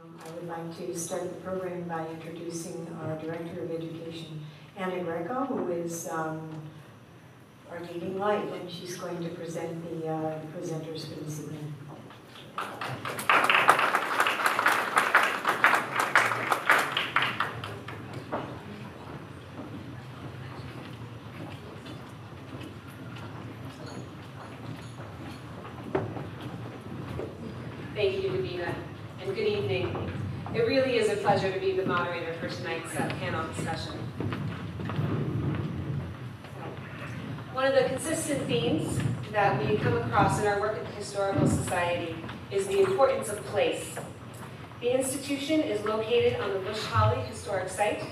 Um, I would like to start the program by introducing our Director of Education, Anna Greco, who is um, our leading light, and she's going to present the uh, presenters for this evening. Thank you, Davina, and good evening. It really is a pleasure to be the moderator for tonight's uh, panel discussion. One of the consistent themes that we come across in our work at the Historical Society is the importance of place. The institution is located on the Bush Holley Historic Site.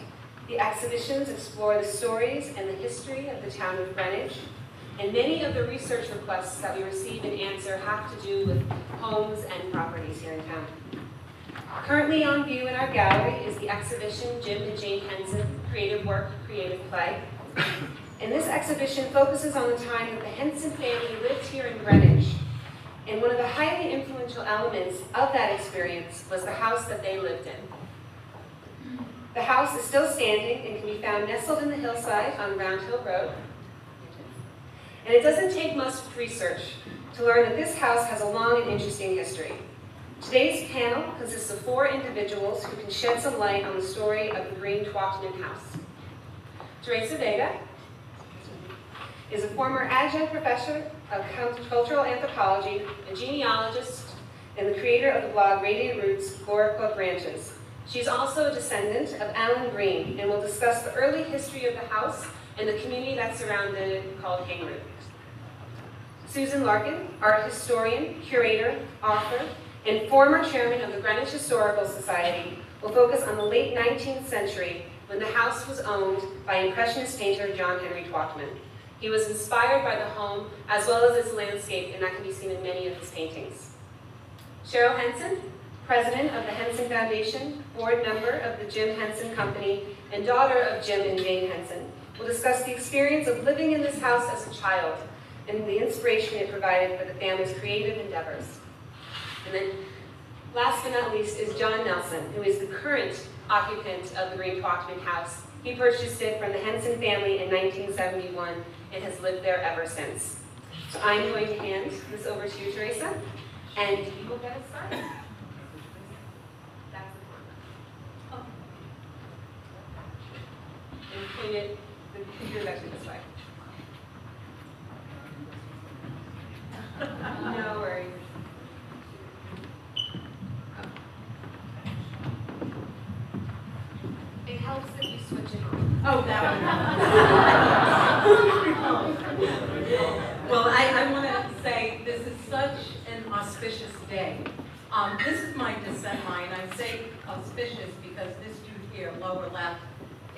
The exhibitions explore the stories and the history of the town of Greenwich, and many of the research requests that we receive and answer have to do with homes and properties here in town. Currently on view in our gallery is the exhibition Jim and Jane Henson, Creative Work, Creative Play. And this exhibition focuses on the time that the Henson family lived here in Greenwich. And one of the highly influential elements of that experience was the house that they lived in. The house is still standing and can be found nestled in the hillside on Round Hill Road. And it doesn't take much research to learn that this house has a long and interesting history. Today's panel consists of four individuals who can shed some light on the story of the Green Twachtman House. Teresa Vega is a former adjunct professor of cultural anthropology, a genealogist, and the creator of the blog Radiant Roots, Goriqua Branches. She's also a descendant of Allen Green and will discuss the early history of the house and the community that surrounded it called Hangroot. Susan Larkin, art historian, curator, author, and former chairman of the Greenwich Historical Society, will focus on the late 19th century when the house was owned by Impressionist painter John Henry Twachtman. He was inspired by the home as well as its landscape, and that can be seen in many of his paintings. Cheryl Henson, president of the Henson Foundation, board member of the Jim Henson Company, and daughter of Jim and Jane Henson, will discuss the experience of living in this house as a child and the inspiration it provided for the family's creative endeavors. And then, last but not least, is John Nelson, who is the current occupant of the Green Twachtman House. He purchased it from the Henson family in 1971 and has lived there ever since. So I'm going to hand this over to you, Teresa, and you will get us started. That's the one. Oh. And point it, the computer's actually this way. No worries. It helps if you switch it on. Oh, that one. Well, I, I want to say this is such an auspicious day. Um, this is my descent line. I say auspicious because this dude here, lower left,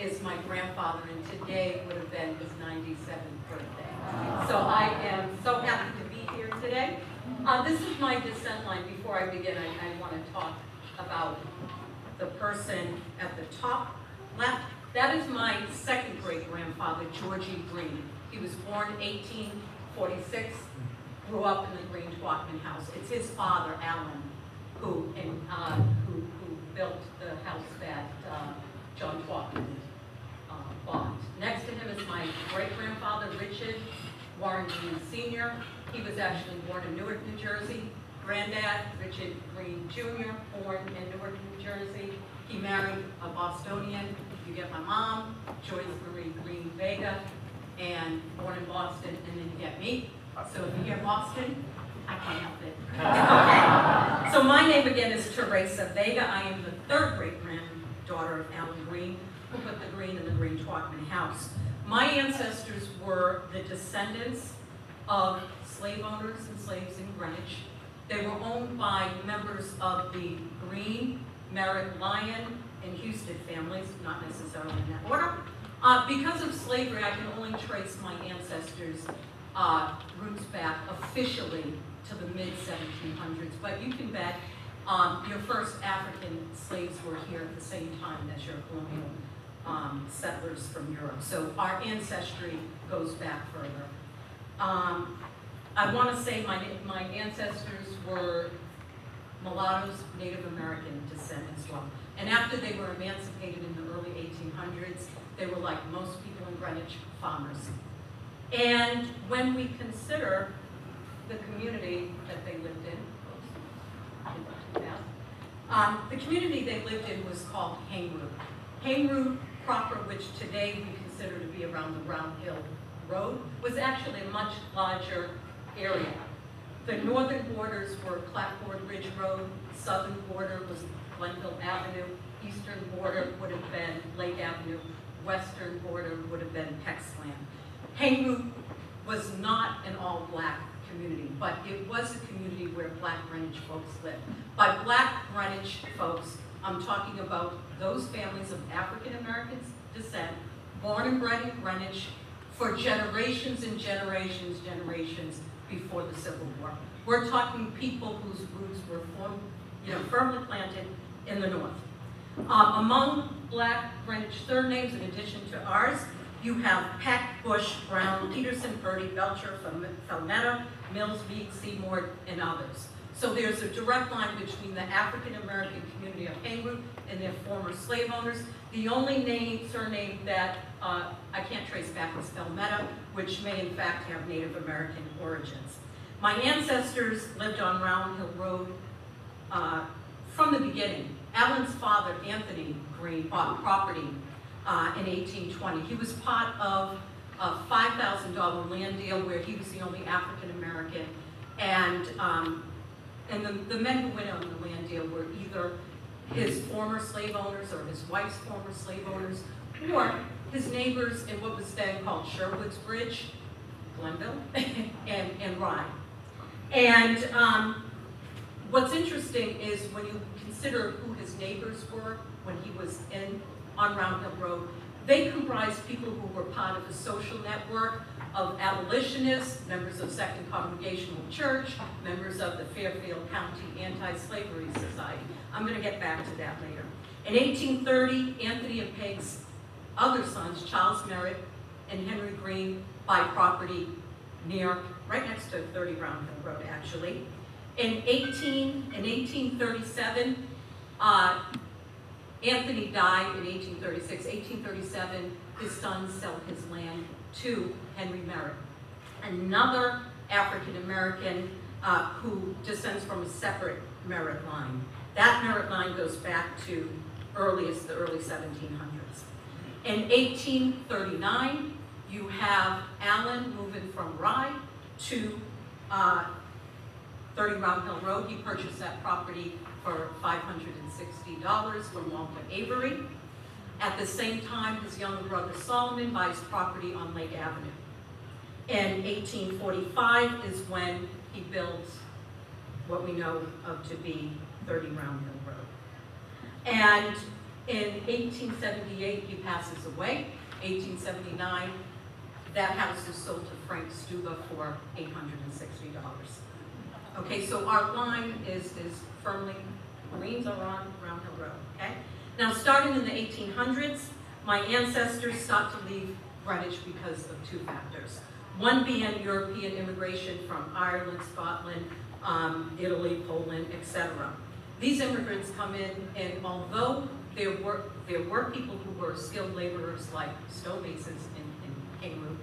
is my grandfather, and today would have been his 97th birthday. So I am so happy to be here today. Uh, this is my descent line. Before I begin, I, I want to talk about the person at the top left. That is my second great grandfather, Georgie Green. He was born 1846, grew up in the Green Twachtman house. It's his father, Allen, who, and, uh, who, who built the house that uh, John Twachtman uh, bought. Next to him is my great grandfather, Richard Warren Green Sr. He was actually born in Newark, New Jersey. Granddad, Richard Green Jr., born in Newark, New Jersey. He married a Bostonian. You get my mom, Joyce Marie Green Vega, and born in Boston, and then you get me. So if you hear Boston, I can't help it. Okay. So my name again is Teresa Vega. I am the third great granddaughter of Allen Green, who put the green in the Green Twachtman house. My ancestors were the descendants of slave owners and slaves in Greenwich. They were owned by members of the Green, Merritt, Lyon, and Houston families, not necessarily in that order. Uh, because of slavery, I can only trace my ancestors' uh, roots back officially to the mid-1700s, but you can bet um, your first African slaves were here at the same time as your colonial um, settlers from Europe. So our ancestry goes back further. Um, I want to say my, my ancestors were mulattoes, Native American descent as well. And after they were emancipated in the early 1800s, they were like most people in Greenwich, farmers. And when we consider the community that they lived in, um, the community they lived in was called Hangroot. Hangroot proper, which today we consider to be around the Round Hill Road, was actually a much larger area. The northern borders were Clapboard Ridge Road, southern border was Glenville Avenue, eastern border would have been Lake Avenue, western border would have been Peck's Hangroot was not an all-black community, but it was a community where black Greenwich folks lived. By black Greenwich folks, I'm talking about those families of African American descent, born and bred in Greenwich, for generations and generations, generations before the Civil War. We're talking people whose roots were formed, you know, firmly planted in the North. Um, among black Greenwich surnames, in addition to ours, you have Peck, Bush, Brown, Peterson, Purdy, Belcher, Falmetta, Mills, Meade, Seymour, and others. So there's a direct line between the African American community of Hangroot and their former slave owners. The only name, surname that uh, I can't trace back is Falmetta, which may in fact have Native American origins. My ancestors lived on Round Hill Road uh, from the beginning. Allen's father, Anthony Green, bought property uh, in 1820. He was part of a $5,000 land deal where he was the only African American. And, um, and the, the men who went on the land deal were either his former slave owners or his wife's former slave owners, or his neighbors in what was then called Sherwood's Bridge, Glenville, and, and Rye. And um, what's interesting is when you consider who his neighbors were when he was in on Round Hill Road, they comprised people who were part of a social network of abolitionists, members of Second Congregational Church, members of the Fairfield County Anti-Slavery Society. I'm going to get back to that later. In 1830, Anthony and Peg's other sons, Charles Merritt and Henry Green, buy property near, right next to 30 Round Hill Road, actually. In 18, in 1837, uh, Anthony died in 1836. 1837, his sons sell his land to Henry Merritt, another African American uh, who descends from a separate Merritt line. That Merritt line goes back to earliest, the early 1700s. In 1839, you have Allen moving from Rye to uh, 30 Round Hill Road. He purchased that property for $560 from Walter Avery. At the same time, his younger brother Solomon buys property on Lake Avenue. In 1845 is when he builds what we know of to be 30 Round Hill Road. And in 1878, he passes away. 1879, that house is sold to Frank Stuba for $860. Okay, so our line is, is firmly, Marines are on Round Hill Road, okay? Now, starting in the 1800s, my ancestors sought to leave Greenwich because of two factors. One being European immigration from Ireland, Scotland, um, Italy, Poland, etc. These immigrants come in, and although there were, there were people who were skilled laborers like stonemasons in, in Hainroot,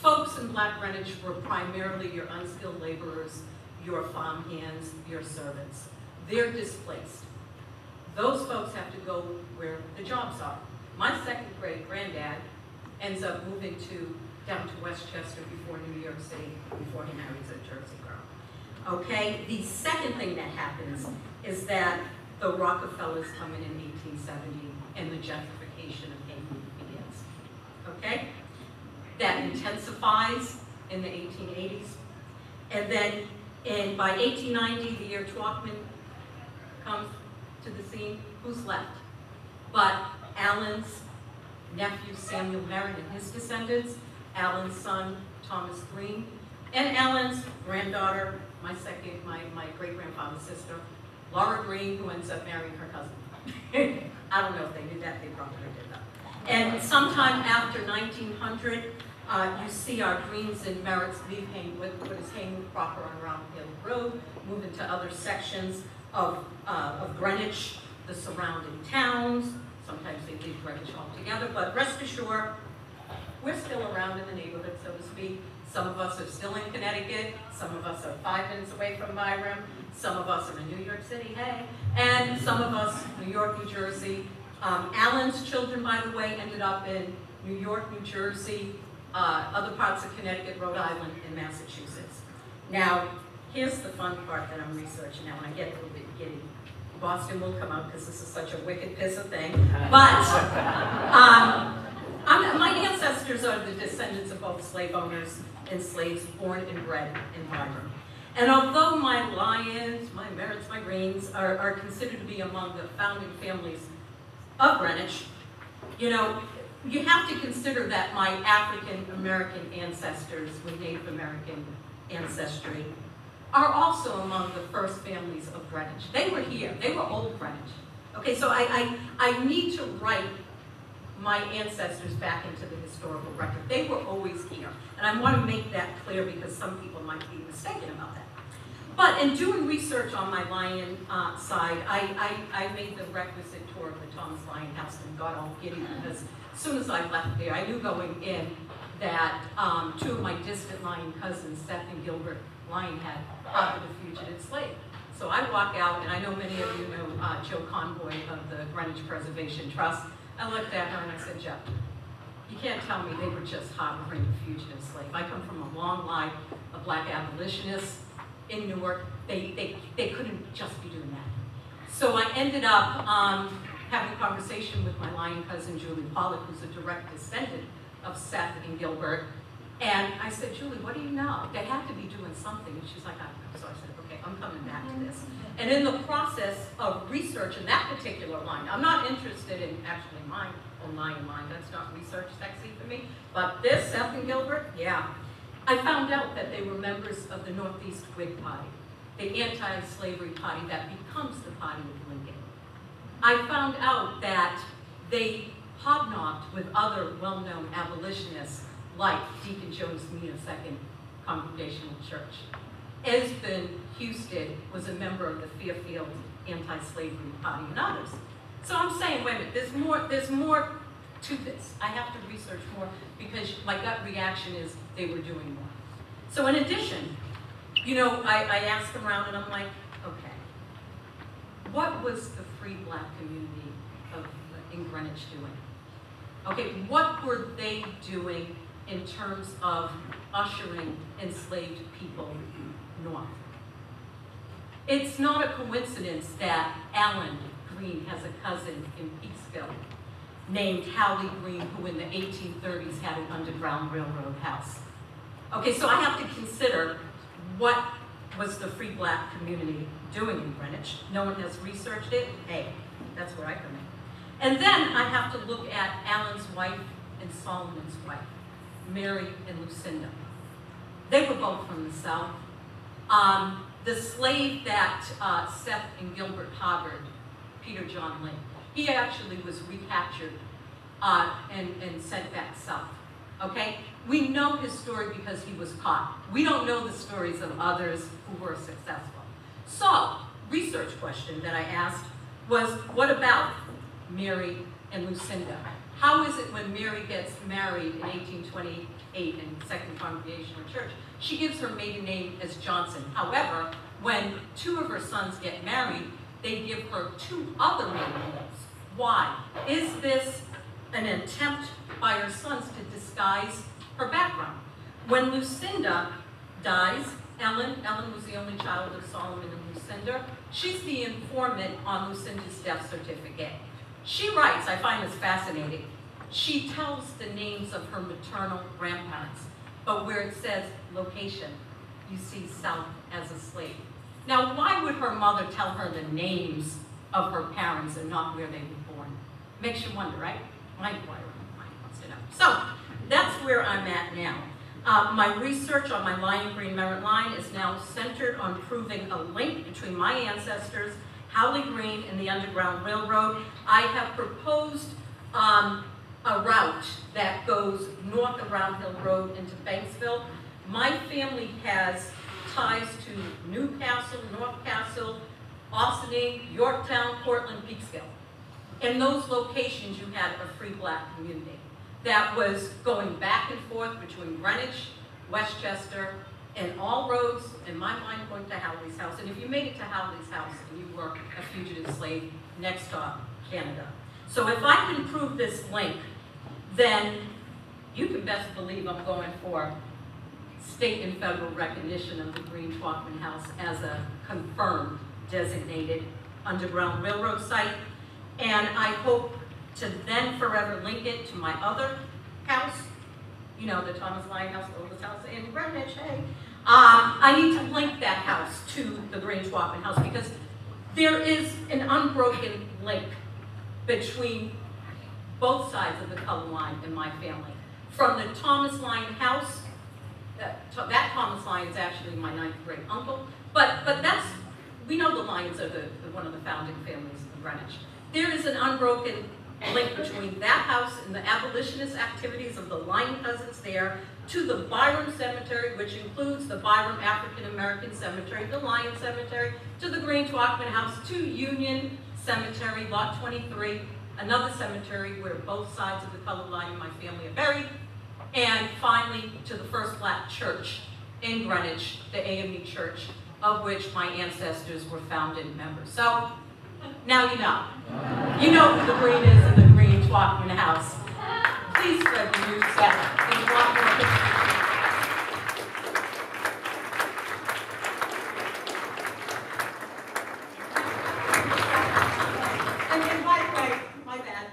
folks in Black Greenwich were primarily your unskilled laborers, your farm hands, your servants. They're displaced. Those folks have to go where the jobs are. My second grade granddad ends up moving to down to Westchester before New York City, before he marries a Jersey girl. Okay, the second thing that happens is that the Rockefellers come in in 1870 and the gentrification of Haven begins. Okay? That intensifies in the 1880s. And then in, by 1890, the year Twachtman comes to the scene, who's left? But Allen's nephew Samuel Merritt and his descendants, Allen's son Thomas Green, and Allen's granddaughter, my second, my, my great-grandfather's sister, Laura Green, who ends up marrying her cousin. I don't know if they knew that, they probably did that. And sometime after 1900, Uh, you see our greens and Merritt's leave Hayne, what, is Hayne proper on Round Hill Road, move into other sections of, uh, of Greenwich, the surrounding towns. Sometimes they leave Greenwich altogether, but rest assured, we're still around in the neighborhood, so to speak. Some of us are still in Connecticut, some of us are five minutes away from Byram, some of us are in New York City, hey, and some of us, New York, New Jersey. Um, Allen's children, by the way, ended up in New York, New Jersey, uh, other parts of Connecticut, Rhode Island, and Massachusetts. Now, here's the fun part that I'm researching now, and I get a little bit giddy. Boston will come out because this is such a wicked piss of thing, but um, my ancestors are the descendants of both slave owners and slaves born and bred in Byram. And although my Lyons, my Merritts, my greens are, are considered to be among the founding families of Greenwich, you know, you have to consider that my African American ancestors with Native American ancestry are also among the first families of Greenwich. They were here, they were old Greenwich. Okay, so I, I, I need to write my ancestors back into the historical record. They were always here. And I want to make that clear because some people might be mistaken about that. But in doing research on my lion uh, side, I, I, I made the requisite tour of the Thomas Lyon House and got all giddy because as soon as I left there, I knew going in that um, two of my distant Lyon cousins, Seth and Gilbert Lyon, had fathered the fugitive slave. So I walk out, and I know many of you know uh, Joe Conboy of the Greenwich Preservation Trust. I looked at her and I said, Joe, you can't tell me they were just harboring a fugitive slave. I come from a long line of black abolitionists in Newark. They, they, they couldn't just be doing that. So I ended up um, having a conversation with my Lyon cousin, Julie Pollock, who's a direct descendant of Seth and Gilbert. And I said, Julie, what do you know? They have to be doing something. And she's like, I don't know. So I said, okay, I'm coming back to this. Mm-hmm. And in the process of research in that particular line, I'm not interested in actually mine, oh, mine, mine, that's not research sexy for me. But this, Seth and Gilbert, yeah. I found out that they were members of the Northeast Whig Party, the anti-slavery party that becomes the party of Lincoln. I found out that they hobnobbed with other well-known abolitionists like Deacon Jonas Mead Second Congregational Church. Esben Houston was a member of the Fairfield Anti-Slavery Party and others. So I'm saying, wait a minute, there's more, there's more to this. I have to research more because my gut reaction is they were doing more. So in addition, you know, I, I asked around and I'm like, okay, what was the free black community of, in Greenwich doing? Okay, what were they doing in terms of ushering enslaved people north? It's not a coincidence that Allen Green has a cousin in Peaksville named Howley Green, who in the 1830s had an underground railroad house. Okay, so I have to consider what was the free black community doing in Greenwich. No one has researched it. Hey, that's where I come in. And then I have to look at Allen's wife and Solomon's wife, Mary and Lucinda. They were both from the South. Um, the slave that uh, Seth and Gilbert harbored, Peter John Lynn, he actually was recaptured uh, and, and sent back south. Okay? We know his story because he was caught. We don't know the stories of others who were successful. So, research question that I asked was, what about Mary and Lucinda? How is it when Mary gets married in 1828 in Second Congregational Church, she gives her maiden name as Johnson. However, when two of her sons get married, they give her two other maiden names. Why? Is this an attempt by her sons to disguise her background? When Lucinda dies, Ellen, Ellen was the only child of Solomon and Lucinda, she's the informant on Lucinda's death certificate. She writes, I find this fascinating, she tells the names of her maternal grandparents, but where it says location, you see South as a slave. Now, why would her mother tell her the names of her parents and not where they were born? Makes you wonder, right? My inquirer mind wants to know. So, that's where I'm at now. Uh, my research on my Lyon Green Merritt line is now centered on proving a link between my ancestors, Howley Green, and the Underground Railroad. I have proposed um, a route that goes north of Round Hill Road into Banksville. My family has ties to Newcastle, North Castle, Ossining, Yorktown, Portland, Peekskill. In those locations, you had a free black community that was going back and forth between Greenwich, Westchester, and all roads, in my mind, going to Howley's house. And if you made it to Howley's house, and you were a fugitive slave next stop, Canada. So if I can prove this link, then you can best believe I'm going for state and federal recognition of the Green Twachtman House as a confirmed designated Underground Railroad site. And I hope to then forever link it to my other house, you know, the Thomas Lyon House, the oldest house in Greenwich, hey. Um, I need to link that house to the Green Twachtman House because there is an unbroken link between both sides of the color line in my family. From the Thomas Lyon house, that, that Thomas Lyon is actually my ninth great uncle, but, but that's, we know the Lyons are the, the- one of the founding families of Greenwich. There is an unbroken link between that house and the abolitionist activities of the Lyon cousins there to the Byram Cemetery, which includes the Byram African American Cemetery, the Lyon Cemetery, to the Green Twachtman House, to Union Cemetery, Lot 23, another cemetery where both sides of the color line in my family are buried, and finally to the First Black Church in Greenwich, the AME Church, of which my ancestors were founding members. So now you know. You know who the green is in the Green Twachtman House. Please spread the news out and walk more. By the way, my bad,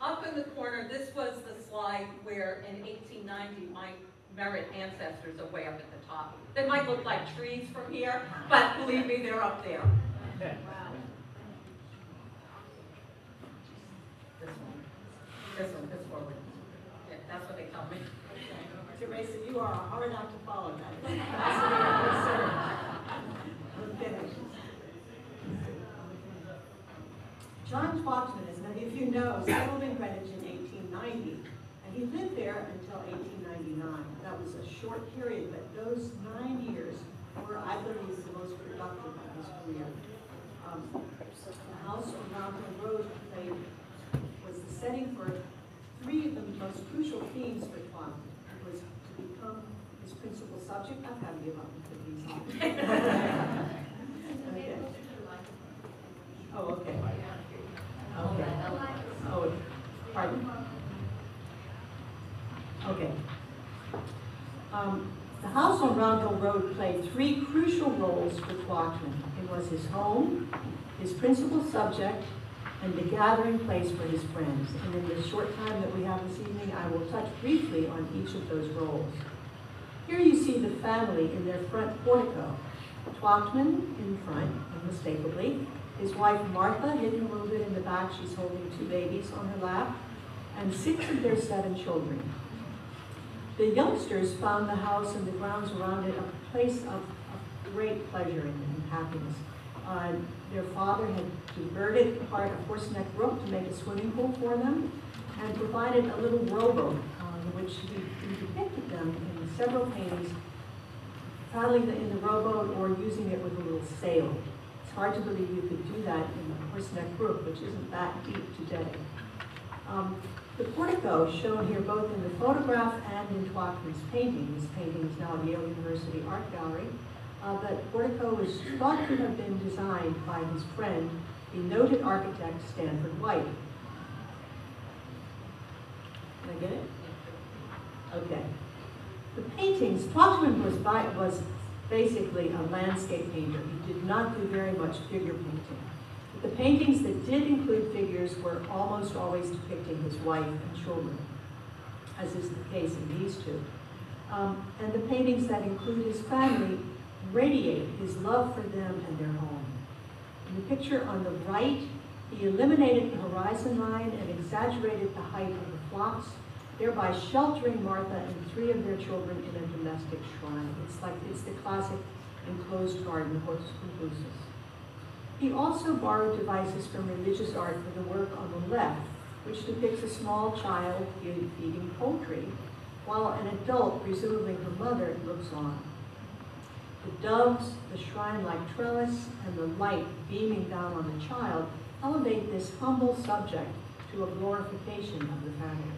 up in the corner, this was the slide where in 1890, my Merritt ancestors are way up at the top. They might look like trees from here, but believe me, they're up there. This this one, this forward. Yeah, that's what they tell me. Teresa, you are a hard not to follow. John Twachtman, as many of you know, settled in Greenwich in 1890, and he lived there until 1899. That was a short period, but those nine years were, I believe, the most productive of his career. Um, The house on Mountain Road played, the setting for three of the most crucial themes for. It was to become his principal subject, I've had to give up these on. Okay. Oh, okay. Okay. Oh, pardon? Okay. Um, The house on Hill Road played three crucial roles for Twachtman. It was his home, his principal subject, and the gathering place for his friends. And in the short time that we have this evening, I will touch briefly on each of those roles. Here you see the family in their front portico. Twachtman in front, unmistakably. His wife Martha hidden a little bit in the back. She's holding two babies on her lap. And six of their seven children. The youngsters found the house and the grounds around it a place of, of great pleasure and, and happiness. Uh, their father had diverted part of Horseneck Brook to make a swimming pool for them and provided a little rowboat on which he, he depicted them in several paintings, paddling in the rowboat or using it with a little sail. It's hard to believe you could do that in the Horseneck Brook, which isn't that deep today. Um, the portico shown here both in the photograph and in Twachtman's painting. This painting is now at Yale University Art Gallery. Uh, but portico is thought to have been designed by his friend, the noted architect Stanford White. Can I get it? Okay. The paintings, Twachtman was, was basically a landscape painter. He did not do very much figure painting. The paintings that did include figures were almost always depicting his wife and children, as is the case in these two. Um, and the paintings that include his family radiate his love for them and their home. In the picture on the right, he eliminated the horizon line and exaggerated the height of the phlox, thereby sheltering Martha and three of their children in a domestic shrine. It's like, it's the classic enclosed garden, hortus conclusus. He also borrowed devices from religious art for the work on the left, which depicts a small child fe- feeding poultry, while an adult, presumably her mother, looks on. The doves, the shrine-like trellis, and the light beaming down on the child elevate this humble subject to a glorification of the family.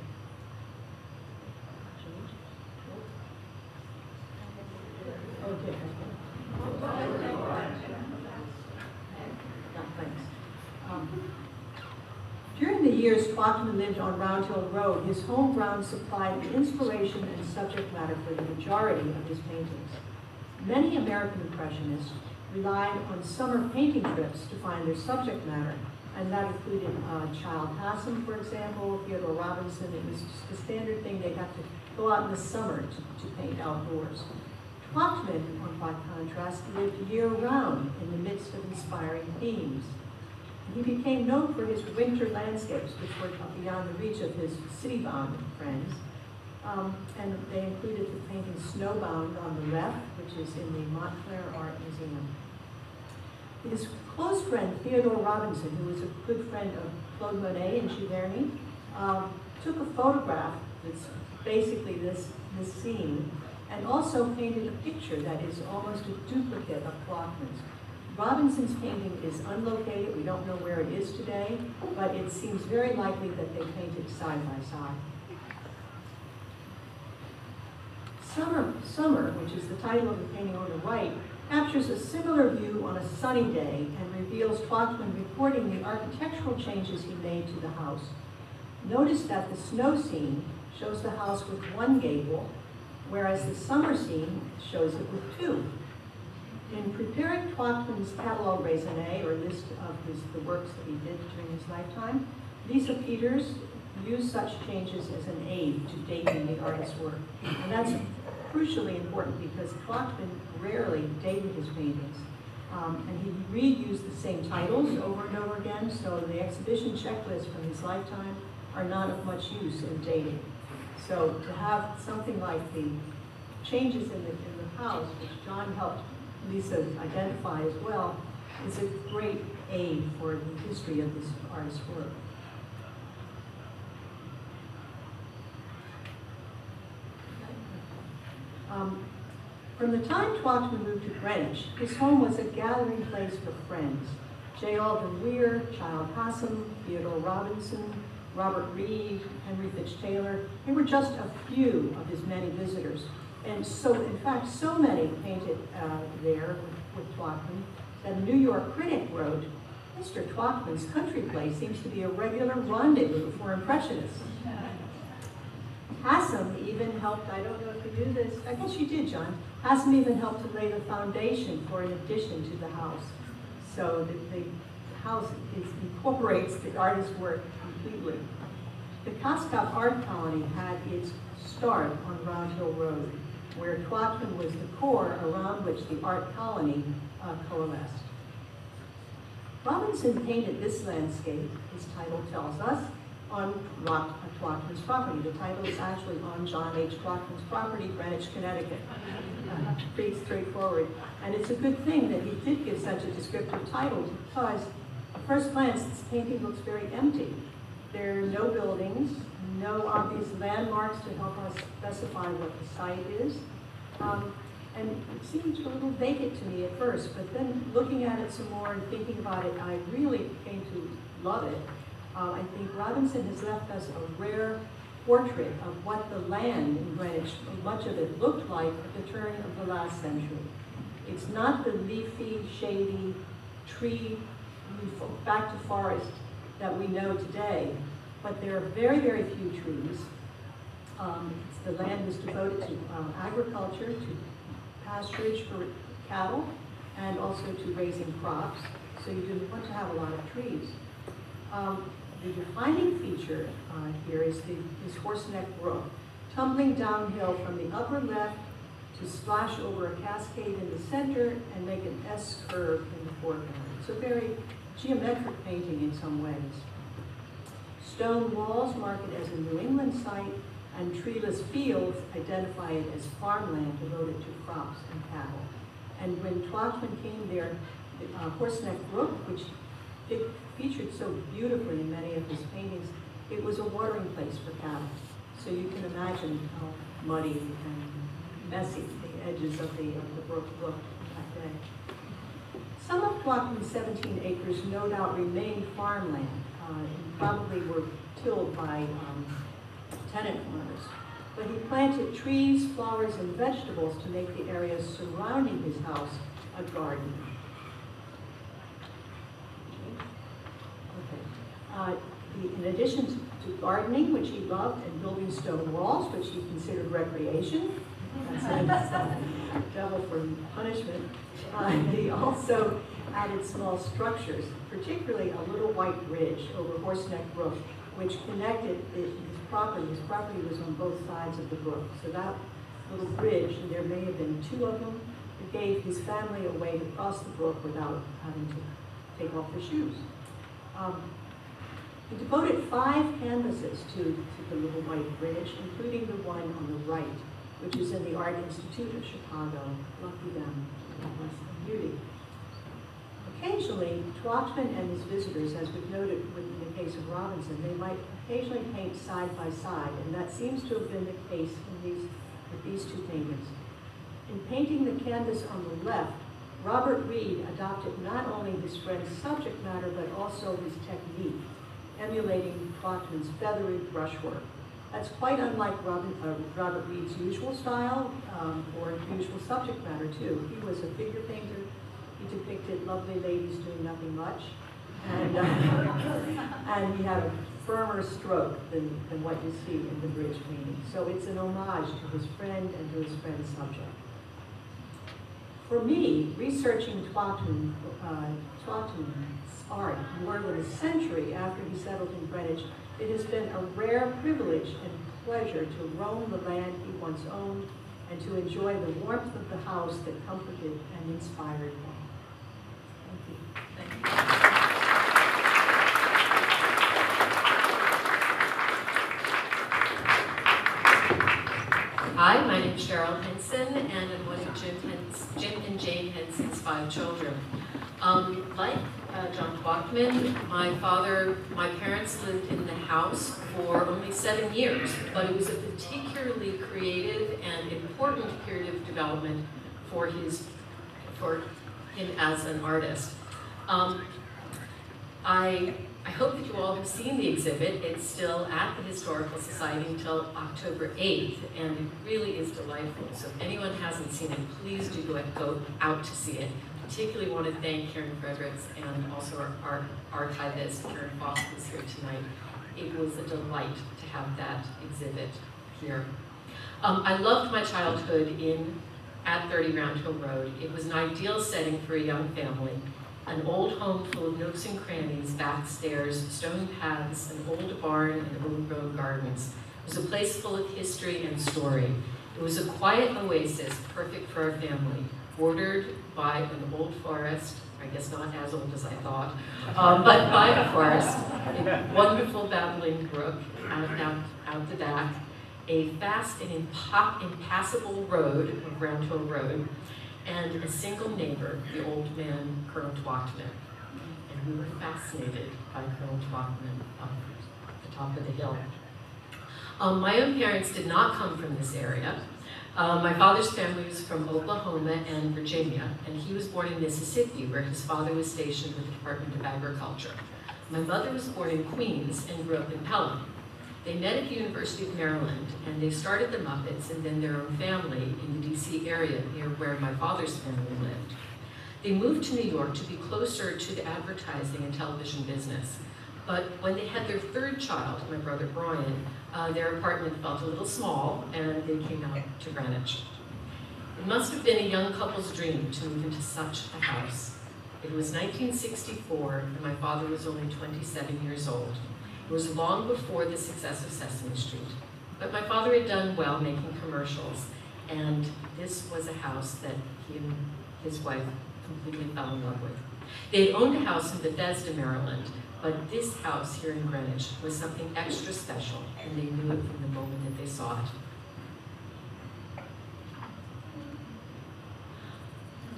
Um, During the years Twachtman lived on Round Hill Road, his home ground supplied inspiration and subject matter for the majority of his paintings. Many American Impressionists relied on summer painting trips to find their subject matter, and that included uh, Childe Hassam, for example, Theodore Robinson. It was just the standard thing, they'd have to go out in the summer to, to paint outdoors. On by contrast, lived year-round in the midst of inspiring themes. He became known for his winter landscapes, which were beyond the reach of his city-bound friends. Um, and they included the painting Snowbound on the left, which is in the Montclair Art Museum. His close friend Theodore Robinson, who was a good friend of Claude Monet and Giverny, um, took a photograph that's basically this, this scene, and also painted a picture that is almost a duplicate of Twachtman's. Robinson's painting is unlocated, we don't know where it is today, but it seems very likely that they painted side by side. Summer, Summer, which is the title of the painting on the right, captures a similar view on a sunny day and reveals Twachtman reporting the architectural changes he made to the house. Notice that the snow scene shows the house with one gable, whereas the summer scene shows it with two. In preparing Twachtman's catalogue raisonné, or list of his, the works that he did during his lifetime, Lisa Peters used such changes as an aid to dating the artist's work. And that's crucially important because Twachtman rarely dated his paintings. Um, and he reused the same titles over and over again, so the exhibition checklists from his lifetime are not of much use in dating. So to have something like the changes in the, in the house, which John helped Lisa identify as well, is a great aid for the history of this artist's work. Um, from the time Twachtman moved to Greenwich, his home was a gathering place for friends. J. Alden Weir, Childe Hassam, Theodore Robinson, Robert Reid, Henry Fitch Taylor. They were just a few of his many visitors. And so, in fact, so many painted uh, there with, with Twachtman that a New York critic wrote, Mr. Twachtman's country place seems to be a regular rendezvous for Impressionists. Hassam even helped, I don't know if you knew this, I guess you did, John. Hassam even helped to lay the foundation for an addition to the house. So the, the house incorporates the artist's work completely. The Cos Cob Art Colony had its start on Round Hill Road, where Twachtman was the core around which the art colony uh, coalesced. Robinson painted this landscape, his title tells us, on Rock, uh, property. The title is actually on John H. Twachtman's property, Greenwich, Connecticut. Uh, pretty straightforward. And it's a good thing that he did give such a descriptive title because at first glance, this painting looks very empty. There are no buildings, no obvious landmarks to help us specify what the site is. Um, and it seemed a little vacant to me at first, but then looking at it some more and thinking about it, I really came to love it. Uh, I think Robinson has left us a rare portrait of what the land in Greenwich, much of it looked like at the turn of the last century. It's not the leafy, shady, tree, back to forest that we know today, but there are very, very few trees. Um, the land was devoted to um, agriculture, to pasturage for cattle, and also to raising crops. So you didn't want to have a lot of trees. Um, the defining feature uh, here is the, this Horseneck Brook, tumbling downhill from the upper left to splash over a cascade in the center and make an S curve in the foreground. It's a very geometric painting in some ways. Stone walls mark it as a New England site, and treeless fields identify it as farmland devoted to crops and cattle. And when Twachtman came there, the uh, Horseneck Brook, which featured so beautifully in many of his paintings, It was a watering place for cattle, so you can imagine how muddy and messy the edges of the, of the brook looked that day. Some of Twachtman's 17 acres no doubt remained farmland, uh, and probably were tilled by um, tenant farmers. But he planted trees, flowers, and vegetables to make the area surrounding his house a garden. Okay. Uh, In addition to gardening, which he loved, and building stone walls, which he considered recreation, that's a devil for punishment, uh, he also added small structures, particularly a little white bridge over Horseneck Brook, which connected his his property, his property was on both sides of the brook. So that little bridge, and there may have been two of them, gave his family a way to cross the brook without having to take off their shoes. Um, He devoted five canvases to, to the Little White Bridge, including the one on the right, which is in the Art Institute of Chicago. Lucky them, that was beauty. Occasionally, Twachtman and his visitors, as we've noted in the case of Robinson, they might occasionally paint side by side, and that seems to have been the case in these, with these two paintings. In painting the canvas on the left, Robert Reid adopted not only his friend's subject matter, but also his technique, emulating Twachtman's feathery brushwork. That's quite unlike Robin, uh, Robert Reid's usual style, um, or usual subject matter too. He was a figure painter, he depicted lovely ladies doing nothing much, and, uh, and he had a firmer stroke than, than what you see in the bridge painting. So it's an homage to his friend and to his friend's subject. For me, researching Twachtman, uh, Twachtman's art more than a century after he settled in Greenwich, it has been a rare privilege and pleasure to roam the land he once owned and to enjoy the warmth of the house that comforted and inspired him. Thank you. Thank you. Hi, my name is Cheryl Henson, and I'm one of Jim, Hens- Jim and Jane Henson's five children. Um, like uh, John Twachtman, my father, my parents lived in the house for only seven years, but it was a particularly creative and important period of development for his, for him as an artist. Um, I, I hope that you all have seen the exhibit. It's still at the Historical Society until October 8th, and it really is delightful. So if anyone hasn't seen it, please do go, go out to see it. Particularly want to thank Karen Fredericks and also our, our archivist, Karen Foss, who's here tonight. It was a delight to have that exhibit here. Um, I loved my childhood in at 30 Round Hill Road. It was an ideal setting for a young family an old home full of nooks and crannies, back stairs, stone paths, an old barn, and old road gardens. It was a place full of history and story. It was a quiet oasis, perfect for our family, bordered by an old forest, I guess not as old as I thought, um, but by a forest, a wonderful babbling brook out, out, out the back, a fast and impa- impassable road, of Round Hill Road, and a single neighbor, the old man, Colonel Twachtman. And we were fascinated by Colonel Twachtman up at the top of the hill. Um, my own parents did not come from this area. Uh, my father's family was from Oklahoma and Virginia, and he was born in Mississippi, where his father was stationed with the Department of Agriculture. My mother was born in Queens and grew up in Pelham. They met at the University of Maryland, and they started the Muppets and then their own family in the DC area near where my father's family lived. They moved to New York to be closer to the advertising and television business. But when they had their third child, my brother Brian, uh, their apartment felt a little small, and they came out to Greenwich. It must have been a young couple's dream to move into such a house. It was 1964, and my father was only 27 years old. It was long before the success of Sesame Street. But my father had done well making commercials, and this was a house that he and his wife completely fell in love with. They had owned a house in Bethesda, Maryland, but this house here in Greenwich was something extra special, and they knew it from the moment that they saw it.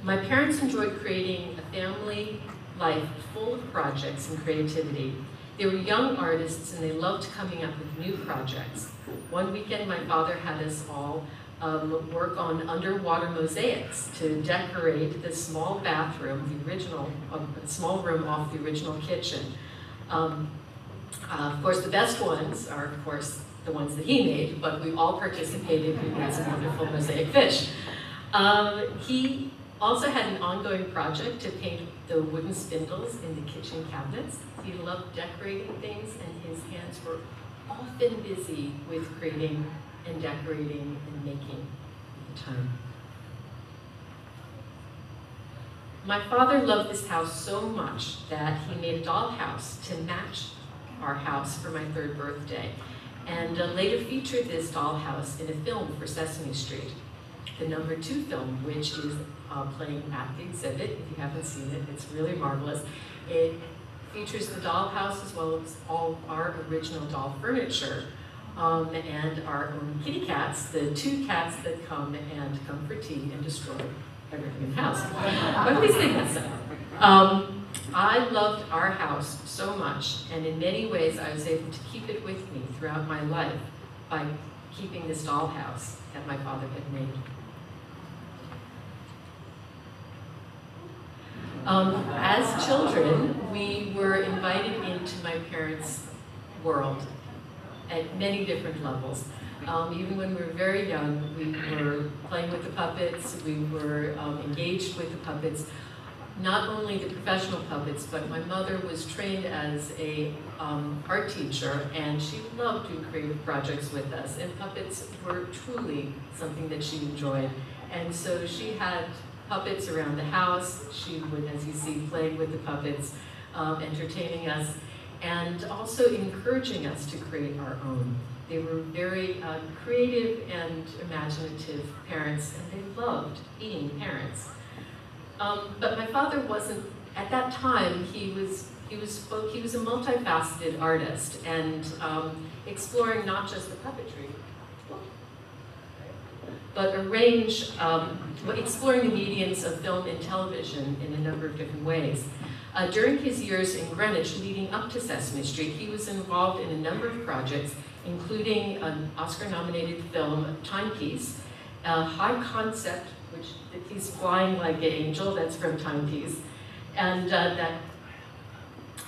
My parents enjoyed creating a family life full of projects and creativity. They were young artists and they loved coming up with new projects. One weekend, my father had us all um, work on underwater mosaics to decorate the small bathroom, the original, uh, small room off the original kitchen. Um, uh, of course, the best ones are, of course, the ones that he made, but we all participated. We made some wonderful mosaic fish. Um, he also had an ongoing project to paint the wooden spindles in the kitchen cabinets. He loved decorating things, and his hands were often busy with creating and decorating and making at the time. My father loved this house so much that he made a dollhouse to match our house for my third birthday, and uh, later featured this dollhouse in a film for Sesame Street, the number two film, which is uh, playing at the exhibit. If you haven't seen it, it's really marvelous. It features the dollhouse as well as all our original doll furniture um, and our own kitty cats, the two cats that come and come for tea and destroy everything in the house. But they get some. Um, I loved our house so much, and in many ways I was able to keep it with me throughout my life by keeping this dollhouse that my father had made. Um, as children, we were invited into my parents' world at many different levels. Um, even when we were very young, we were playing with the puppets, we were um, engaged with the puppets. Not only the professional puppets, but my mother was trained as a um, art teacher, and she loved doing creative projects with us. And puppets were truly something that she enjoyed. And so she had puppets around the house. She would, as you see, play with the puppets, um, entertaining us, and also encouraging us to create our own. They were very uh, creative and imaginative parents, and they loved being parents. Um, but my father wasn't, at that time, he was, he was, he was a multifaceted artist, and um, exploring not just the puppetry, but a range, um, exploring the mediums of film and television in a number of different ways. Uh, during his years in Greenwich leading up to Sesame Street, he was involved in a number of projects, including an Oscar-nominated film, Timepiece, a high concept, which he's flying like an angel, that's from Timepiece, and uh, that,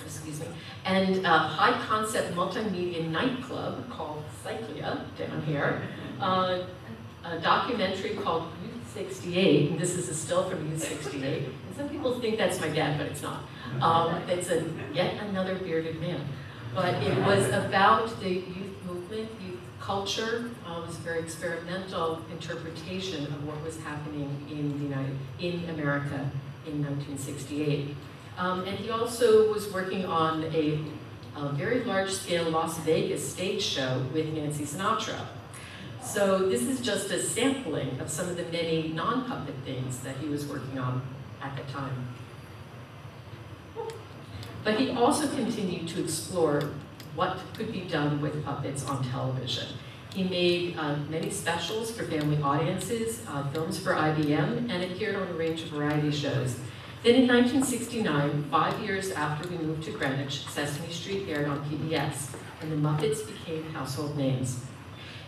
excuse me, and a high concept multimedia nightclub called Cyclia down here, uh, a documentary called Youth 68, and this is a still from Youth 68. And some people think that's my dad, but it's not. Um, it's a yet another bearded man. But it was about the youth movement, youth culture. Um, was a very experimental interpretation of what was happening in the United, in America in 1968. Um, and he also was working on a, a very large-scale Las Vegas stage show with Nancy Sinatra. So this is just a sampling of some of the many non-puppet things that he was working on at the time. But he also continued to explore what could be done with puppets on television. He made uh, many specials for family audiences, uh, films for IBM, and appeared on a range of variety shows. Then in 1969, five years after we moved to Greenwich, Sesame Street aired on PBS, and the Muppets became household names.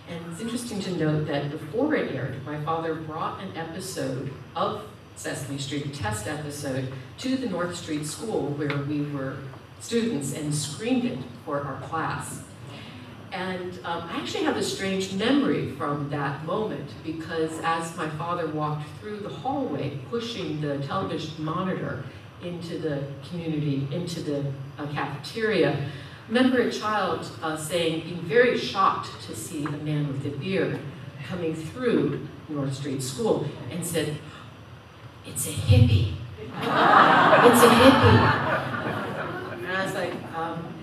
And it's interesting to note that before it aired, my father brought an episode of Sesame Street, a test episode, to the North Street School where we were students and screened it for our class. And um, I actually have a strange memory from that moment because as my father walked through the hallway pushing the television monitor into the community, into the uh, cafeteria, remember a child uh, saying, being very shocked to see a man with a beard coming through North Street School and said, it's a hippie. it's a hippie. And I was like, um,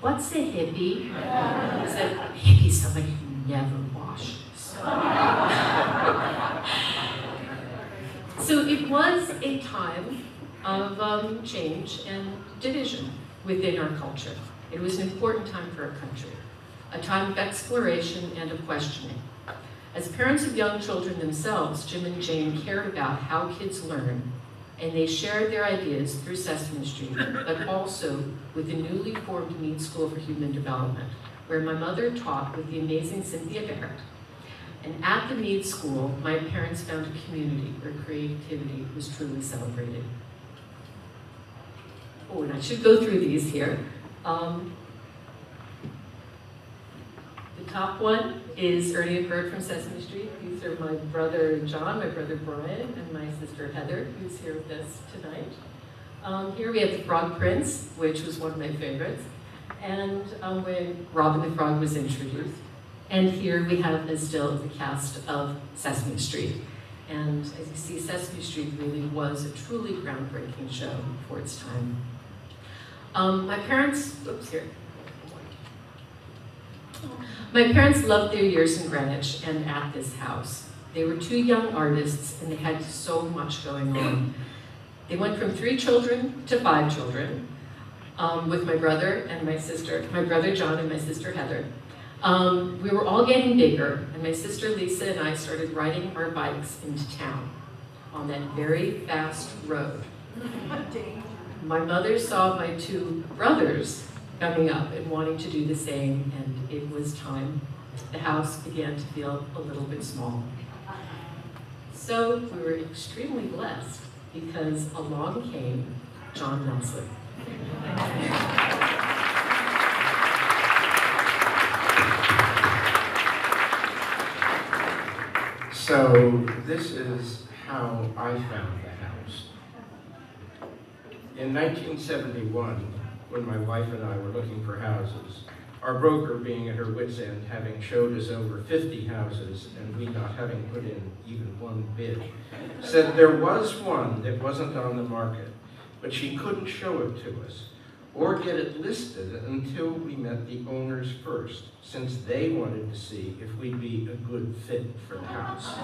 what's a hippie? He said, hippie's somebody who never washes. so it was a time of um, change and division within our culture. It was an important time for our country, a time of exploration and of questioning. As parents of young children themselves, Jim and Jane cared about how kids learn, And they shared their ideas through Sesame Street, but also with the newly formed Mead School for Human Development, where my mother taught with the amazing Cynthia Barrett. And at the Mead School, my parents found a community where creativity was truly celebrated. Oh, and I should go through these here. Um, top one is Ernie and Bert from Sesame Street. These are my brother John, my brother Brian, and my sister Heather, who's here with us tonight. Um, here we have the Frog Prince, which was one of my favorites, and um, when Robin the Frog was introduced. And here we have a still the cast of Sesame Street. And as you see, Sesame Street really was a truly groundbreaking show for its time. Um, my parents, oops, here. My parents loved their years in Greenwich and at this house. They were two young artists and they had so much going on. They went from three children to five children um, with my brother and my sister, my brother John and my sister Heather. Um, we were all getting bigger and my sister Lisa and I started riding our bikes into town on that very fast road. My mother saw my two brothers coming up and wanting to do the same, and it was time. The house began to feel a little bit small. So we were extremely blessed because along came John Nelson. So this is how I found the house. In 1971, when my wife and I were looking for houses, our broker being at her wit's end, having showed us over 50 houses and we not having put in even one bid, said there was one that wasn't on the market, but she couldn't show it to us or get it listed until we met the owners first, since they wanted to see if we'd be a good fit for the house.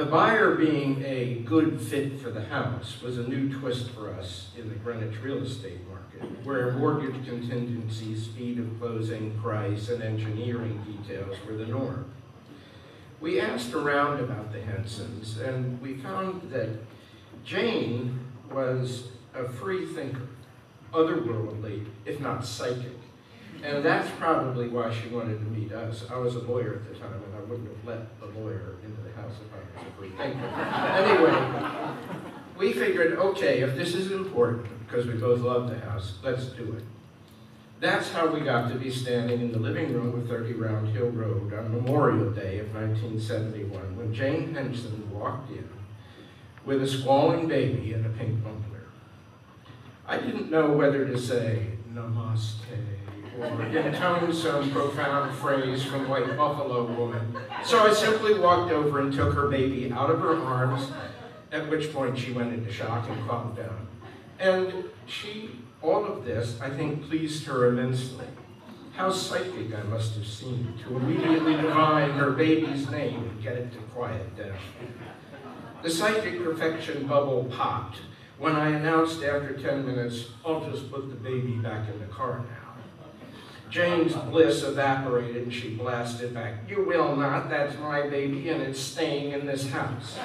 The buyer being a good fit for the house was a new twist for us in the Greenwich real estate market, where mortgage contingency, speed of closing, price, and engineering details were the norm. We asked around about the Hensons, and we found that Jane was a free thinker otherworldly, if not psychic. And that's probably why she wanted to meet us. I was a lawyer at the time, and I wouldn't have let a lawyer into the house if I was a free thinker. Anyway, we figured, okay, if this is important, because we both love the house, let's do it. That's how we got to be standing in the living room of 30 Round Hill Road on Memorial Day of 1971 when Jane Henson walked in with a squalling baby and a pink bumper. I didn't know whether to say namaste or intone some profound phrase from White Buffalo Woman. So I simply walked over and took her baby out of her arms, at which point she went into shock and calmed down. And she, all of this, I think, pleased her immensely. How psychic I must have seemed to immediately divine her baby's name and get it to quiet down. The psychic perfection bubble popped, when I announced after 10 minutes, I'll just put the baby back in the car now. Jane's bliss evaporated and she blasted back, You will not, that's my baby and it's staying in this house.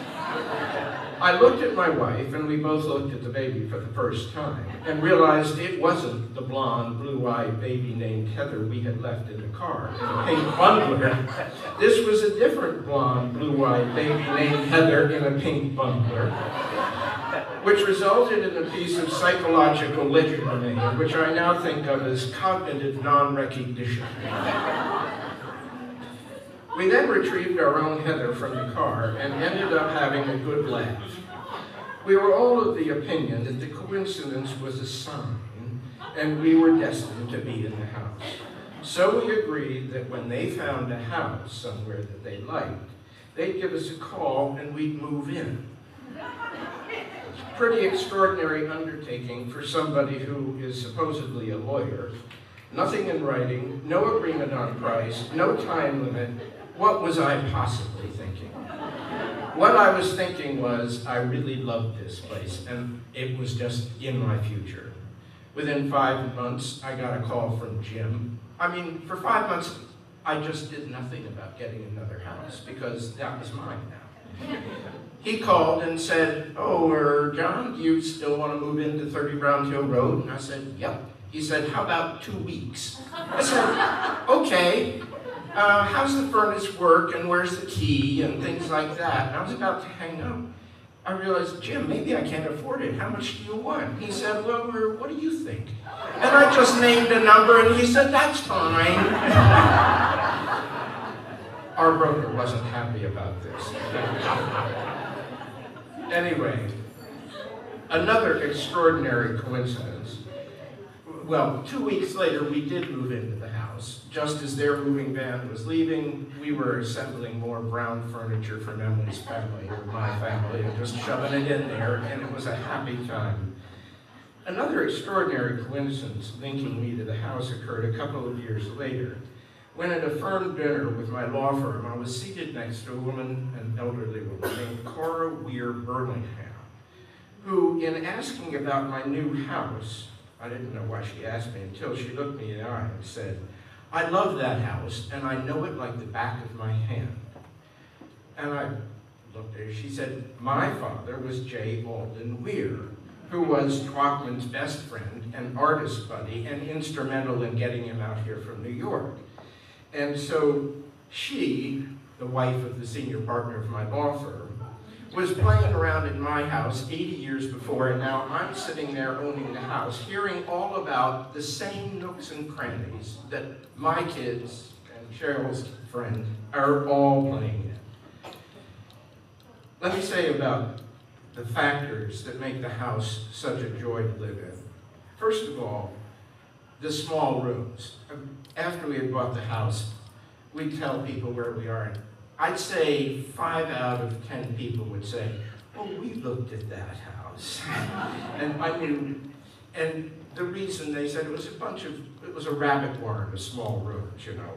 I looked at my wife and we both looked at the baby for the first time and realized it wasn't the blonde, blue-eyed baby named Heather we had left in the car in a pink bundler. This was a different blonde, blue-eyed baby named Heather in a pink bundler which resulted in a piece of psychological legerdemain, which I now think of as cognitive non-recognition. We then retrieved our own Heather from the car and ended up having a good laugh. We were all of the opinion that the coincidence was a sign and we were destined to be in the house. So we agreed that when they found a house somewhere that they liked, they'd give us a call and we'd move in pretty extraordinary undertaking for somebody who is supposedly a lawyer. Nothing in writing, no agreement on price, no time limit. What was I possibly thinking? What I was thinking was, I really loved this place, and it was just in my future. Within five months, I got a call from Jim. I mean, for five months, I just did nothing about getting another house, because that was mine now. He called and said, oh, er, John, do you still want to move into 30 Round Hill Road? And I said, yep. He said, how about two weeks? I said, okay. Uh, how's the furnace work and where's the key and things like that? And I was about to hang up. I realized, Jim, maybe I can't afford it. How much do you want? He said, well, er, what do you think? And I just named a number and he said, that's fine. Our broker wasn't happy about this. Anyway, another extraordinary coincidence. Well, two weeks later, we did move into the house. Just as their moving van was leaving, we were assembling more brown furniture from Emily's family, or my family, and just shoving it in there, and it was a happy time. Another extraordinary coincidence linking me to the house occurred a couple of years later. When at a firm dinner with my law firm, I was seated next to a woman, an elderly woman named Cora Weir Burlingham, who, in asking about my new house, I didn't know why she asked me until she looked me in the eye and said, I love that house and I know it like the back of my hand. And I looked at her, she said, my father was J. Alden Weir, who was Twachtman's best friend and artist buddy and instrumental in getting him out here from New York. And so she, the wife of the senior partner of my law firm, was playing around in my house 80 years before, and now I'm sitting there owning the house, hearing all about the same nooks and crannies that my kids and Cheryl's friend are all playing in. Let me say about the factors that make the house such a joy to live in. First of all, the small rooms. After we had bought the house, we'd tell people where we are. I'd say five out of ten people would say, oh, we looked at that house. and I knew, and the reason they said it was a bunch of, it was a rabbit warren of small rooms, you know.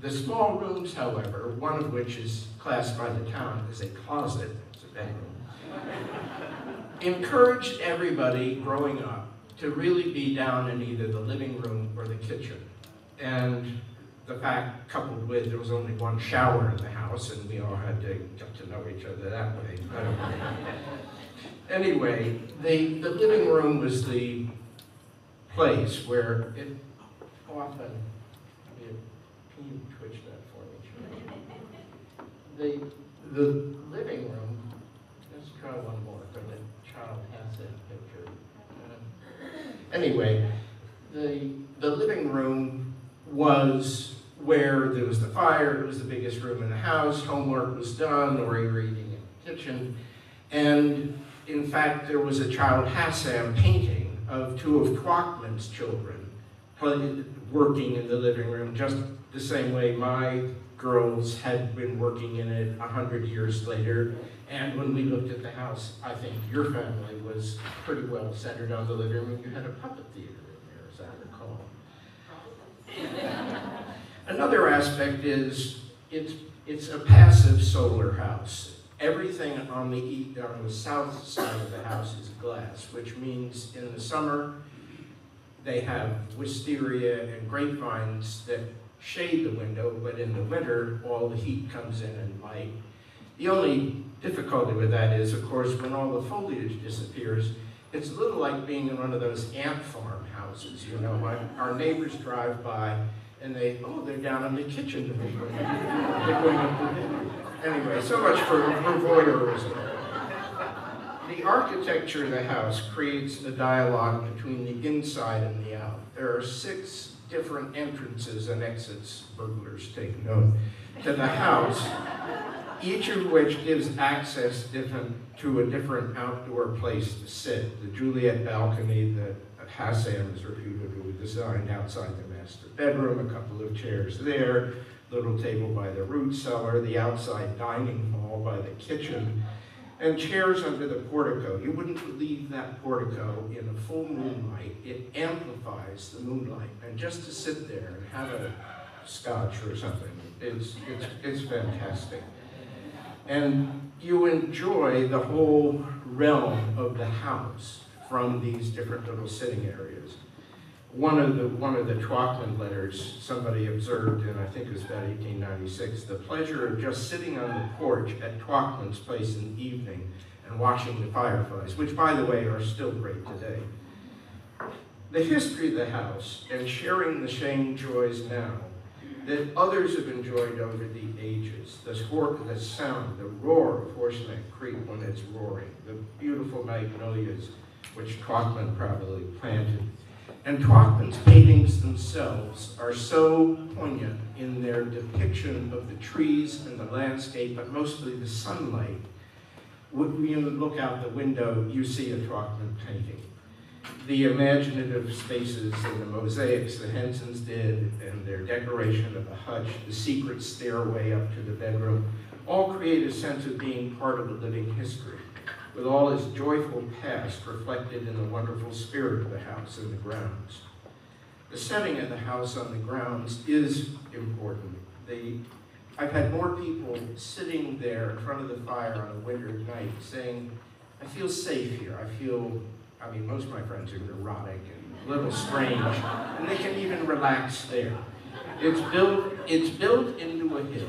The small rooms, however, one of which is classed by the town as a closet, it's a bedroom, encouraged everybody growing up to really be down in either the living room or the kitchen. And the fact coupled with there was only one shower in the house and we all had to get to know each other that way. Anyway, the, the living room was the place where it often, can you twitch that for me? The, the living room, let's try one more, but the child has that picture. Uh, Anyway, the, the living room was where there was the fire, it was the biggest room in the house, homework was done, or you were eating in the kitchen. And in fact, there was a Childe Hassam painting of two of Twachtman's children working in the living room, just the same way my girls had been working in it a hundred years later. And when we looked at the house, I think your family was pretty well centered on the living room. You had a puppet theater in there, as I recall. Another aspect is it's, it's a passive solar house. Everything on the, on the south side of the house is glass, which means in the summer they have wisteria and grapevines that shade the window, but in the winter all the heat comes in and light. The only difficulty with that is, of course, when all the foliage disappears, it's a little like being in one of those ant farm houses, you know. My, our neighbors drive by and they, oh, they're down in the kitchen. Anyway, so much for, for voyeurism. The architecture of the house creates the dialogue between the inside and the out. There are six different entrances and exits, burglars take note, to the house, each of which gives access different, to a different outdoor place to sit. The Juliet balcony that Hassam is reputedly designed outside the master bedroom, a couple of chairs there, little table by the root cellar, the outside dining hall by the kitchen, and chairs under the portico. You wouldn't believe that portico in a full moonlight. It amplifies the moonlight. And just to sit there and have a scotch or something, it's, it's, it's fantastic. And you enjoy the whole realm of the house from these different little sitting areas. one of the, one of the Twachtman letters, somebody observed and I think it was about 1896, the pleasure of just sitting on the porch at Twachtman's place in the evening and watching the fireflies, which by the way are still great today. The history of the house and sharing the same joys now that others have enjoyed over the ages. The, hor- the sound, the roar of Horseneck Creek when it's roaring, the beautiful magnolias which Twachtman probably planted. And Twachtman's paintings themselves are so poignant in their depiction of the trees and the landscape, but mostly the sunlight. When you look out the window, you see a Twachtman painting the imaginative spaces and the mosaics the Hensons did and their decoration of the hutch, the secret stairway up to the bedroom, all create a sense of being part of a living history, with all its joyful past reflected in the wonderful spirit of the house and the grounds. The setting of the house on the grounds is important. They, I've had more people sitting there in front of the fire on a winter night saying, I feel safe here. I feel I mean, most of my friends are neurotic and a little strange, and they can even relax there. It's built, it's built into a hill,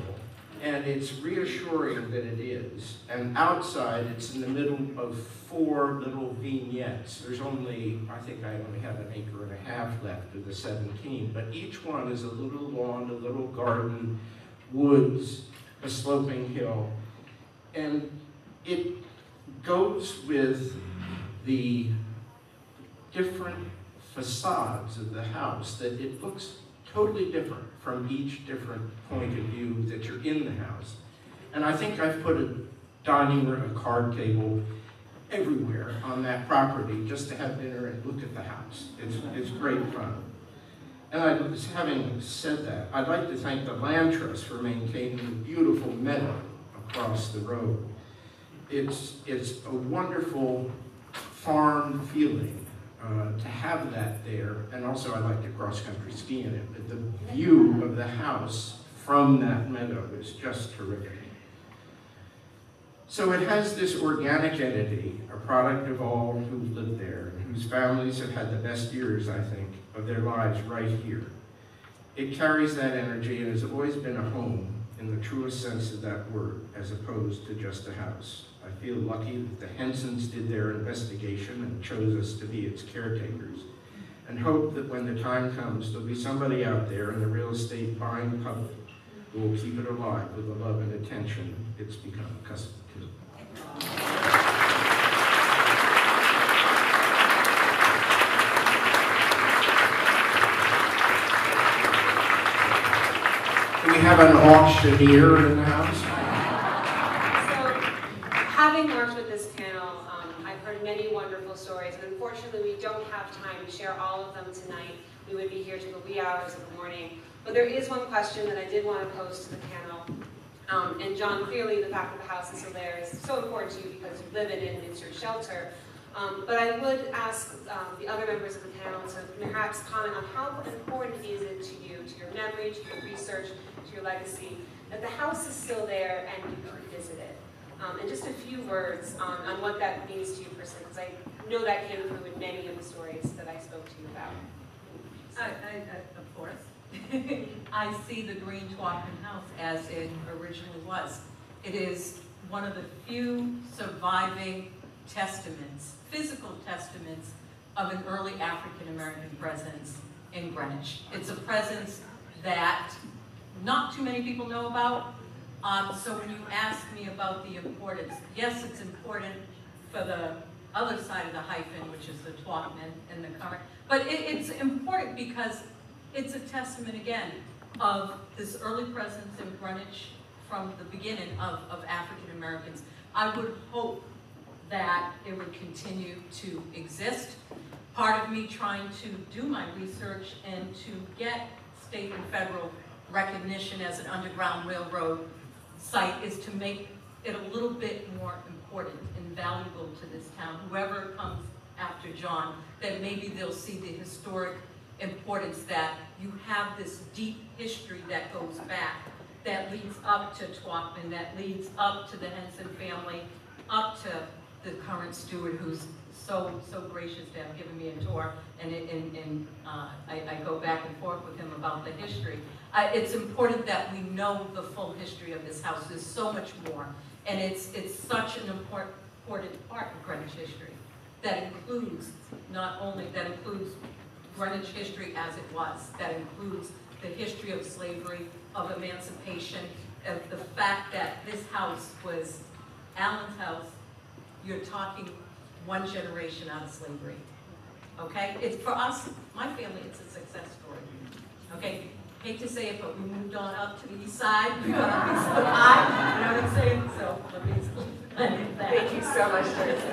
and it's reassuring that it is. And outside, it's in the middle of four little vignettes. There's only, I think I only have an acre and a half left of the 17, but each one is a little lawn, a little garden, woods, a sloping hill. And it goes with the different facades of the house that it looks totally different from each different point of view that you're in the house. And I think I've put a dining room, a card table everywhere on that property just to have dinner and look at the house. It's, it's great fun. And I having said that, I'd like to thank the Land Trust for maintaining the beautiful meadow across the road. It's, it's a wonderful farm feeling uh, to have that there. And also I like to cross-country ski in it, but the view of the house from that meadow is just terrific. So it has this organic entity, a product of all who lived there, whose families have had the best years, I think, of their lives right here. It carries that energy and has always been a home in the truest sense of that word, as opposed to just a house. I feel lucky that the Hensons did their investigation and chose us to be its caretakers, and hope that when the time comes, there'll be somebody out there in the real estate buying public who will keep it alive with the love and attention it's become accustomed to. Do we have an auctioneer in the house? So, having worked with this panel, um, I've heard many wonderful stories, and unfortunately, we don't have time to share all of them tonight. We would be here till the wee hours of the morning. But there is one question that I did want to pose to the panel. Um, and John, clearly the fact that the house is still there is so important to you because you live in it and it's your shelter. Um, but I would ask um, the other members of the panel to perhaps comment on how important is it to you, to your memory, to your research, to your legacy, that the house is still there and you can visit it. Um, and just a few words on, on what that means to you personally, because I know that came through in many of the stories that I spoke to you about. I, I, of course. I see the Green Twachtman House as it originally was. It is one of the few surviving testaments, physical testaments of an early African-American presence in Greenwich. It's a presence that not too many people know about. Um, so when you ask me about the importance, yes, it's important for the other side of the hyphen, which is the Twachtman and the current, but it, it's important because it's a testament again of this early presence in Greenwich from the beginning of, of African Americans. I would hope that it would continue to exist. Part of me trying to do my research and to get state and federal recognition as an Underground Railroad site is to make it a little bit more important and valuable to this town. Whoever comes after John, that maybe they'll see the historic importance that you have this deep history that goes back, that leads up to Twachtman, that leads up to the Henson family, up to the current steward who's so, so gracious to have given me a tour, and, and, and uh, I, I go back and forth with him about the history. I- It's important that we know the full history of this house, there's so much more, and it's, it's such an important, important part of Greenwich history that includes, not only, that includes Greenwich history as it was, that includes the history of slavery, of emancipation, of the fact that this house was Allen's house, you're talking one generation out of slavery. Okay? It's, for us, my family, it's a success story. Okay? Hate to say it, but we moved on up to the east side, we got a piece of the pie, you know what I'm saying? So, let me, let that. Thank you so much, Teresa.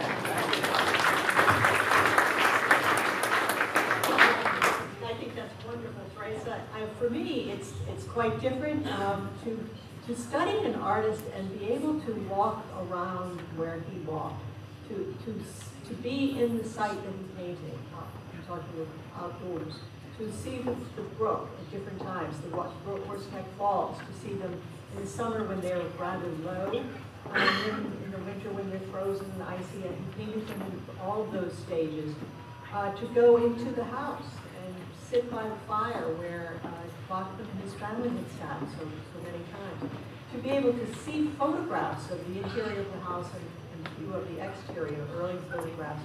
I think that's wonderful, Teresa. I, for me, it's, it's quite different, um, to, to study an artist and be able to walk around where he walked, to, to, to be in the site that he painted, uh, I'm talking of outdoors, to see the, the brook at different times, the Brook Horseneck Falls, to see them in the summer when they're rather low, and then in the winter when they're frozen and icy, and he painted them in all of those stages. Uh, to go into the house and sit by the fire where uh, Twachtman and his family had sat so, so many times. To be able to see photographs of the interior of the house and, and view of the exterior, early photographs,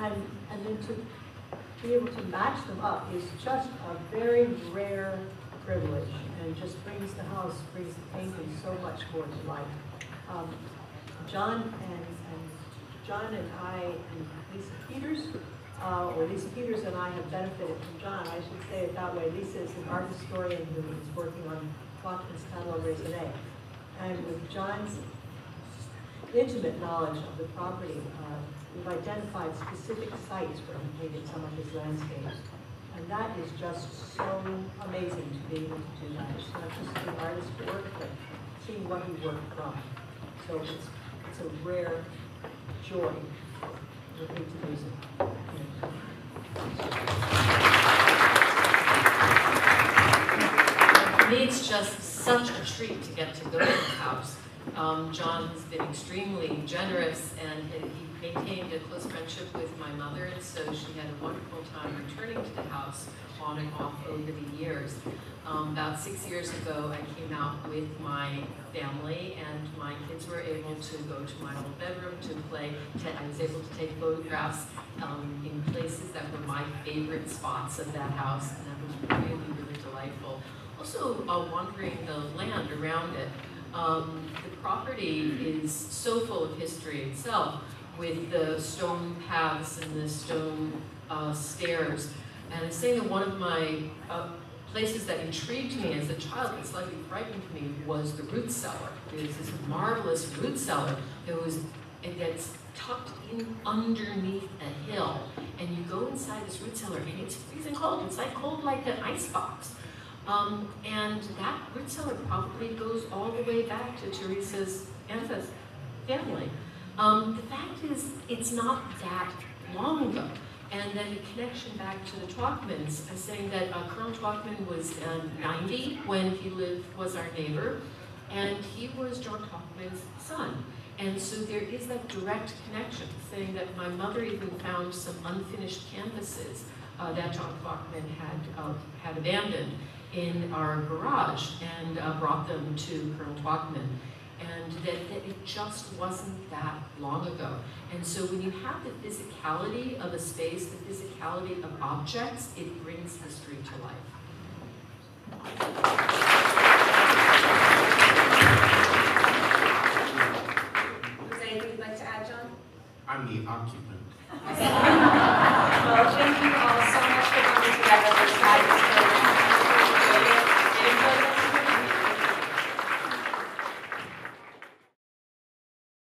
and, and then to be able to match them up is just a very rare privilege and just brings the house, brings the painting so much more to life. Um, John and, and John and I and Lisa Peters, uh, or Lisa Peters and I have benefited from John. I should say it that way. Lisa is an art historian who is working on Twachtman's Catalog Raisonné. And with John's intimate knowledge of the property, uh, we've identified specific sites where he painted some of his landscapes. And that is just so amazing to be able to do that. It's not just the artist's work, but seeing what he worked from. So it's, it's a rare joy looking to lose it. For me, it's just such a treat to get to go to the house. Um, John has been extremely generous and he he maintained a close friendship with my mother, and so she had a wonderful time returning to the house on and off over the years. Um, about six years ago, I came out with my family, and my kids were able to go to my old bedroom to play. I was able to take photographs um, in places that were my favorite spots of that house, and that was really, really delightful. Also, uh, wandering the land around it. Um, the property is so full of history itself, with the stone paths and the stone uh, stairs. And I say that one of my uh, places that intrigued me as a child, and slightly frightened me, was the root cellar. There's this marvelous root cellar that was it gets tucked in underneath a hill, and you go inside this root cellar, and it's freezing cold. It's like cold like an ice box. Um, and that root cellar probably goes all the way back to Teresa's family. Um, the fact is, it's not that long ago. And then the connection back to the Twachtmans, uh, saying that uh, Colonel Twachtman was uh, 90 when he lived, was our neighbor, and he was John Twachtman's son. And so there is that direct connection, saying that my mother even found some unfinished canvases uh, that John Twachtman had, uh, had abandoned in our garage and uh, brought them to Colonel Twachtman and that, that it just wasn't that long ago. And so when you have the physicality of a space, the physicality of objects, it brings history to life. Was there anything you'd like to add, John? I'm the occupant. well, thank you all.